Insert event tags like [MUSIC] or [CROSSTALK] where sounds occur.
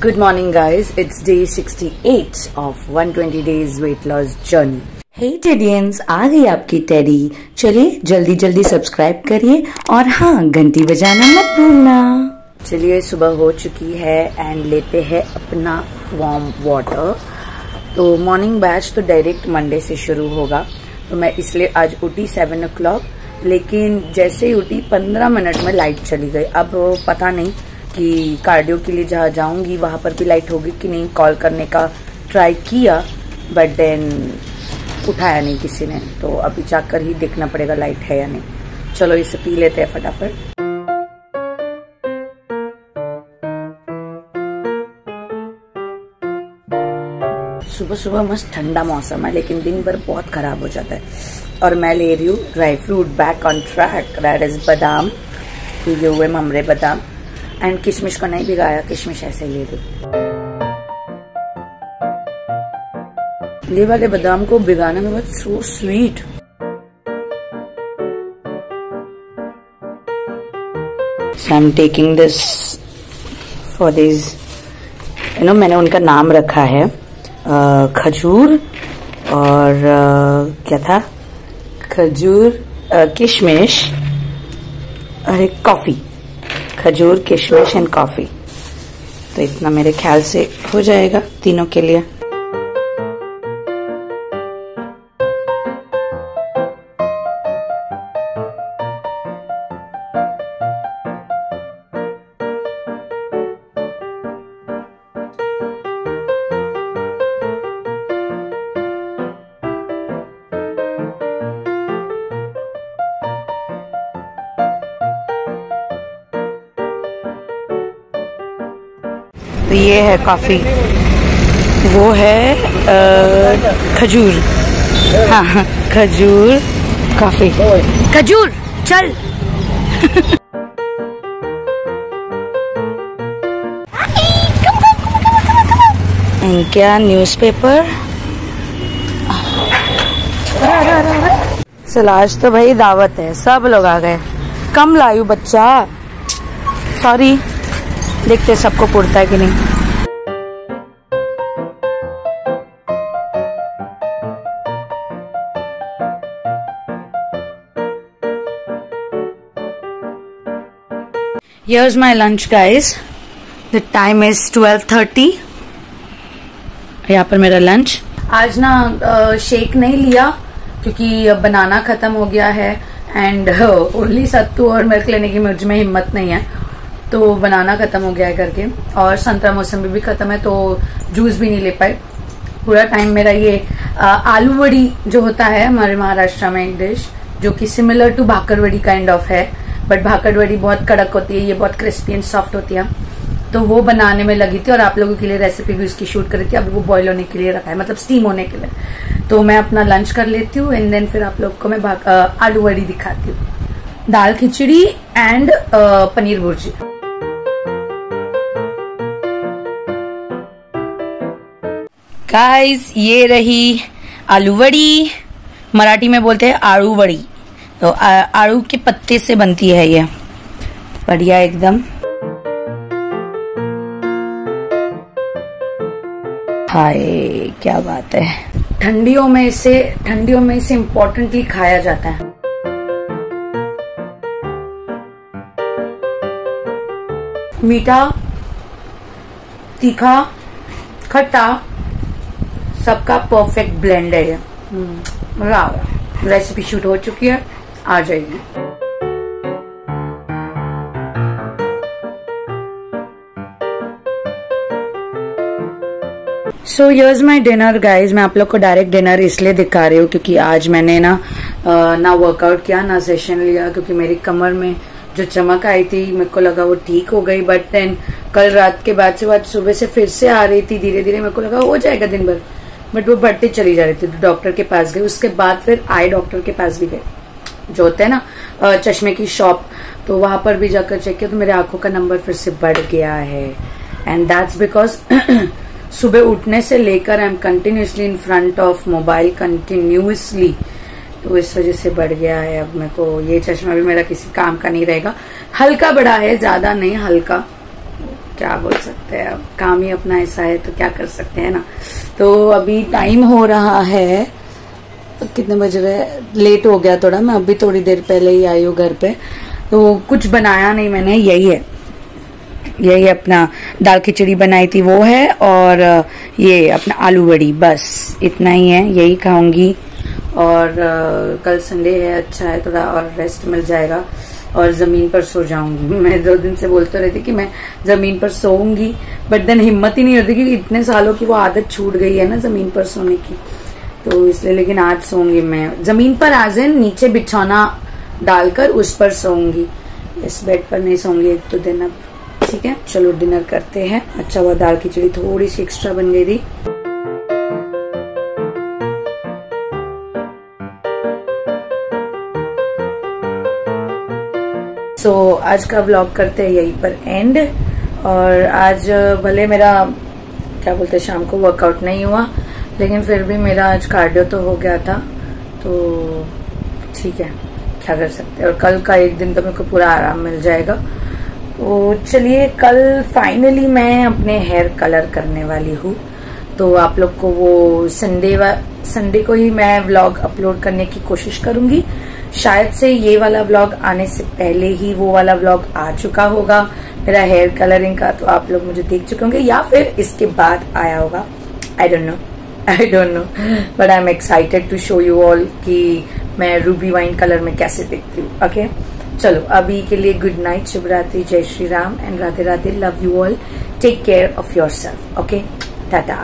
Good morning guys, it's day 68 of 120 days weight loss journey. हे टेडियंस आ गई आपकी teddy चलिए जल्दी जल्दी सब्सक्राइब करिए और हाँ घंटी बजाना मत भूलना। चलिए सुबह हो चुकी है एंड लेते हैं अपना वार्म वाटर तो मॉर्निंग बैच तो डायरेक्ट मंडे से शुरू होगा। तो मैं इसलिए आज उठी सेवन ओ लेकिन जैसे ही उठी पंद्रह मिनट में लाइट चली गई। अब पता नहीं कि कार्डियो के लिए जहाँ जाऊँगी, वहाँ पर भी लाइट होगी कि नहीं कॉल करने का ट्राई किया बट देन उठाया नहीं किसी ने। तो अभी जाकर ही देखना पड़ेगा लाइट है या नहीं। चलो, इसे पी लेते हैं फटाफट। सुबह सुबह मस्त ठंडा मौसम है, लेकिन दिन भर बहुत खराब हो जाता है। और मैं ले रही हूँ dry fruit back on track that is बादाम भीगे हुए ममरे बादाम। एंड किशमिश को नहीं भिगाया किशमिश ऐसे ले दो ये वाले बादाम को भिगाने में बहुत so sweet So I'm taking this for these, you know, मैंने उनका नाम रखा है खजूर और क्या था? खजूर किशमिश और एक कॉफ़ी। खजूर किशमिश एंड कॉफ़ी तो इतना मेरे ख्याल से हो जाएगा तीनों के लिए। तो ये है कॉफ़ी। वो है खजूर। हाँ, हाँ खजूर कॉफ़ी। खजूर चल। क्या न्यूज़पेपर? चल आज तो भाई दावत है सब लोग आ गए। कम लायू बच्चा। सॉरी देखते सबको पुरता है कि नहीं Here's my lunch, guys. The time is 12:30. यहाँ पर मेरा लंच आज ना शेक नहीं लिया, क्योंकि बनाना खत्म हो गया है एंड ओनली सत्तू और मिल्क लेने की मुझमें हिम्मत नहीं है तो बनाना खत्म हो गया है करके और संतरा मौसम भी खत्म है तो जूस भी नहीं ले पाए। पूरा टाइम मेरा ये आलू वड़ी जो होता है हमारे महाराष्ट्र में एक डिश जो कि सिमिलर टू भाकर वड़ी काइंड ऑफ़ है बट भाकर वड़ी बहुत कड़क होती है, ये बहुत क्रिस्पी एंड सॉफ्ट होती है। तो वो बनाने में लगी थी और आप लोगों के लिए रेसिपी भी उसकी शूट करी थी, अब वो बॉयल होने के लिए रखा है मतलब स्टीम होने के लिए। तो मैं अपना लंच कर लेती हूँ एंड देन फिर आप लोग को मैं आलू वड़ी दिखाती हूँ। दाल खिचड़ी एंड पनीर भुर्जी। गाइस ये रही आलू वड़ी मराठी में बोलते हैं आड़ू वड़ी तो आड़ू के पत्ते से बनती है ये। बढ़िया एकदम। हाय, क्या बात है। ठंडियों में इसे, ठंडियों में इसे इम्पोर्टेंटली खाया जाता है। मीठा, तीखा, खट्टा सबका परफेक्ट ब्लेंड है ये। हम्म, मज़ा आ रेसिपी शूट हो चुकी है आ जाएगी so years my dinner guys मैं आप लोग को डायरेक्ट डिनर इसलिए दिखा रही हूँ क्योंकि आज मैंने ना ना वर्कआउट किया ना सेशन लिया क्योंकि मेरी कमर में जो चमक आई थी मेरे को लगा वो ठीक हो गई बट देन कल रात के बाद से बाद सुबह से फिर से आ रही थी धीरे धीरे मेरे को लगा हो जाएगा दिन भर। बट वो बढ़ते चली जा रही थी तो डॉक्टर के पास गए उसके बाद फिर आई डॉक्टर के पास भी गए जो होते हैं ना चश्मे की शॉप। तो वहाँ पर भी जाकर चेक किया तो मेरे आँखों का नंबर फिर से बढ़ गया है। एंड दैट्स बिकॉज़ सुबह उठने से लेकर I am continuously in front of mobile continuously तो इस वजह से बढ़ गया है। अब मेरे को ये चश्मा भी मेरा किसी काम का नहीं रहेगा। हल्का बड़ा है, ज़्यादा नहीं, हल्का। क्या बोल सकते हैं? अब काम ही अपना ऐसा है तो क्या कर सकते हैं ना? तो अभी टाइम हो रहा है। कितने बज रहे लेट हो गया थोड़ा, मैं अभी थोड़ी देर पहले ही आई हूँ घर पे। तो कुछ बनाया नहीं मैंने, यही है। यही अपना दाल खिचड़ी बनाई थी, वो है और ये अपना आलू बड़ी बस। इतना ही है, यही खाऊँगी। और कल संडे है अच्छा है, थोड़ा और रेस्ट मिल जाएगा। और ज़मीन पर सो जाऊँगी। [LAUGHS] मैं दो दिन से बोलते रहती कि मैं ज़मीन पर सोऊँगी बट देन हिम्मत ही नहीं होती कि इतने सालों की वो आदत छूट गई है ना ज़मीन पर सोने की। तो इसलिए लेकिन आज सोऊँगी मैं। ज़मीन पर आज नीचे बिछौना डालकर उस पर सोऊँगी। इस बेड पर नहीं सोऊँगी एक तो दिन अब। ठीक है? चलो डिनर करते हैं। अच्छा हुआ दाल खिचड़ी थोड़ी सी एक्स्ट्रा बन गई थी। सो so, आज का व्लॉग करते हैं यहीं पर एंड और आज भले मेरा क्या बोलते शाम को वर्कआउट नहीं हुआ लेकिन फिर भी मेरा आज कार्डियो तो हो गया था तो ठीक है क्या कर सकते और कल का एक दिन तो मेरे को पूरा आराम मिल जाएगा। तो चलिए कल फाइनली मैं अपने हेयर कलर करने वाली हूँ। तो आप लोग को वो संडे संडे को ही मैं व्लॉग अपलोड करने की कोशिश करूँगी। शायद से ये वाला व्लॉग आने से पहले ही वो वाला व्लॉग आ चुका होगा। मेरा हेयर कलरिंग का तो आप लोग मुझे देख चुके होंगे, या फिर इसके बाद आया होगा। I don't know I don't know but I am excited to show you all कि मैं रूबी वाइन कलर में कैसे दिखती हूँ। Okay okay? चलो, अभी के लिए गुड नाइट शुभ रात्रि जय Shri Ram and Radhe Radhe love you all take care of yourself okay Tata